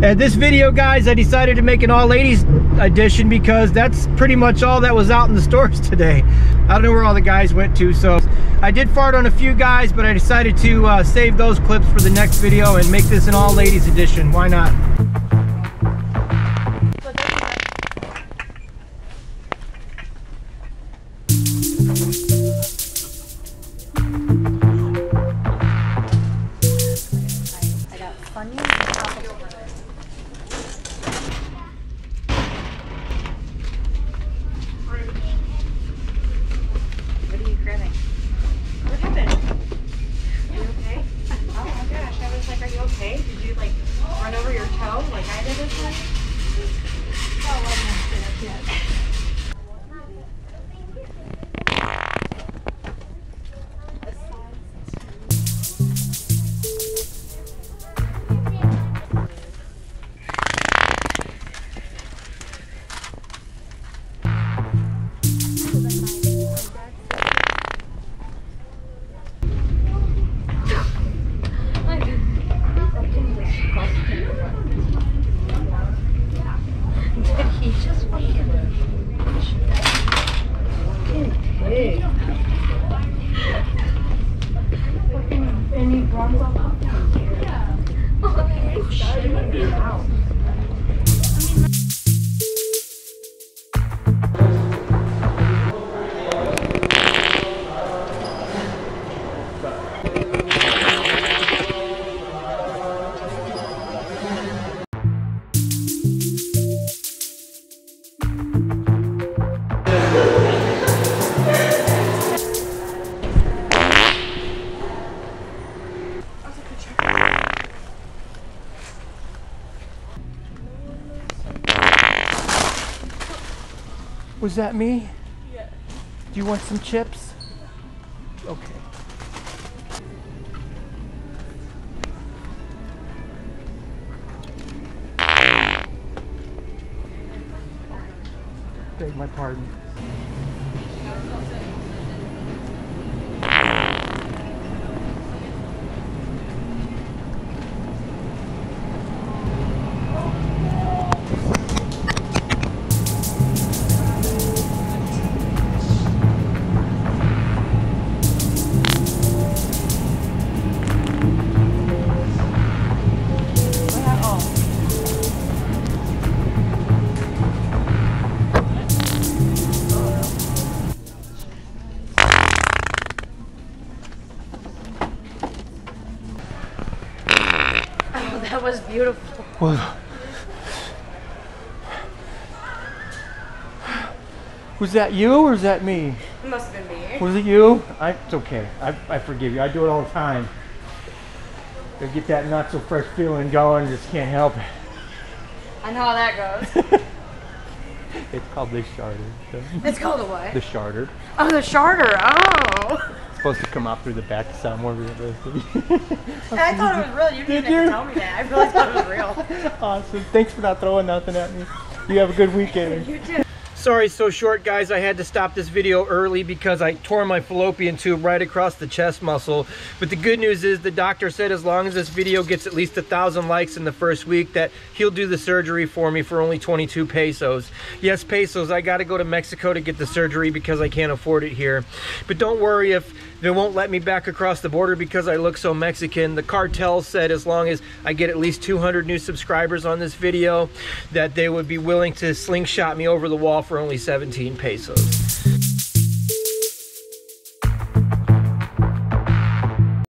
And this video, guys, I decided to make an all ladies edition because that's pretty much all that was out in the stores today. I don't know where all the guys went to, so I did fart on a few guys, but I decided to uh, save those clips for the next video and make this an all ladies edition. Why not? Fucking and he brought it up. Oh, Was that me? Yeah. Do you want some chips? Okay. Beg my pardon. That was beautiful. Well, was that you or is that me? It must have been me. Was it you? I, it's okay. I, I forgive you. I do it all the time. To get that not so fresh feeling going, just can't help it. I know how that goes. It's called the Sharter. It's called a what? The Sharter. Oh, the charter. Oh. It's supposed to come out through the back to sound more realistic. I thought it was real. You Did didn't even you? tell me that. I really thought it was real. awesome. Thanks for not throwing nothing at me. You have a good weekend. You too. Sorry so short guys, I had to stop this video early because I tore my fallopian tube right across the chest muscle. But the good news is the doctor said as long as this video gets at least a thousand likes in the first week that he'll do the surgery for me for only 22 pesos. Yes, pesos, I gotta go to Mexico to get the surgery because I can't afford it here. But don't worry if they won't let me back across the border because I look so Mexican. The cartel said as long as I get at least 200 new subscribers on this video that they would be willing to slingshot me over the wall for only 17 pesos.